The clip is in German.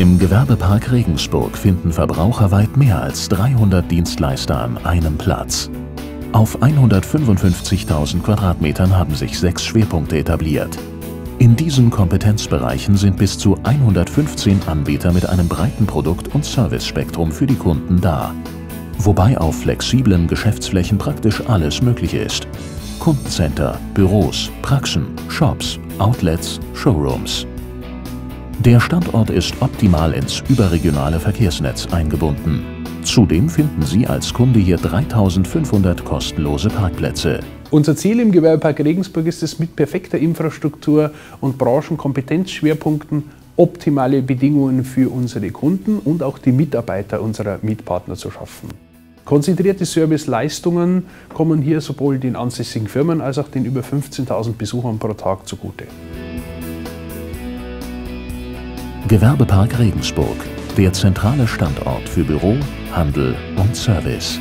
Im Gewerbepark Regensburg finden verbraucherweit mehr als 300 Dienstleister an einem Platz. Auf 155.000 Quadratmetern haben sich sechs Schwerpunkte etabliert. In diesen Kompetenzbereichen sind bis zu 115 Anbieter mit einem breiten Produkt- und Servicespektrum für die Kunden da. Wobei auf flexiblen Geschäftsflächen praktisch alles möglich ist. Kundencenter, Büros, Praxen, Shops, Outlets, Showrooms. Der Standort ist optimal ins überregionale Verkehrsnetz eingebunden. Zudem finden Sie als Kunde hier 3500 kostenlose Parkplätze. Unser Ziel im Gewerbepark Regensburg ist es, mit perfekter Infrastruktur und Branchenkompetenzschwerpunkten optimale Bedingungen für unsere Kunden und auch die Mitarbeiter unserer Mietpartner zu schaffen. Konzentrierte Serviceleistungen kommen hier sowohl den ansässigen Firmen als auch den über 15.000 Besuchern pro Tag zugute. Gewerbepark Regensburg, der zentrale Standort für Büro, Handel und Service.